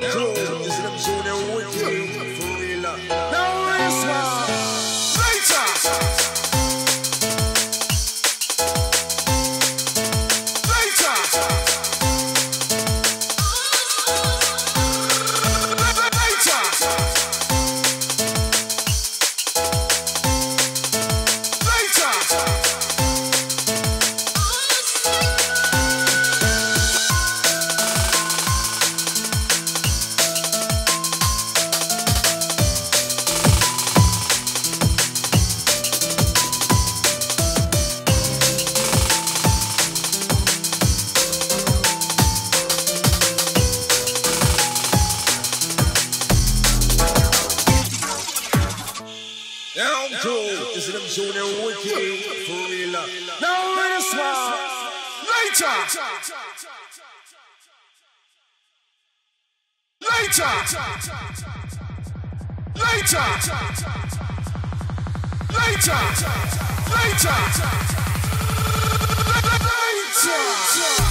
Now, Cool. You see them them wicked. For real. Now this one. Later. Later. Later. Later. Later. Later.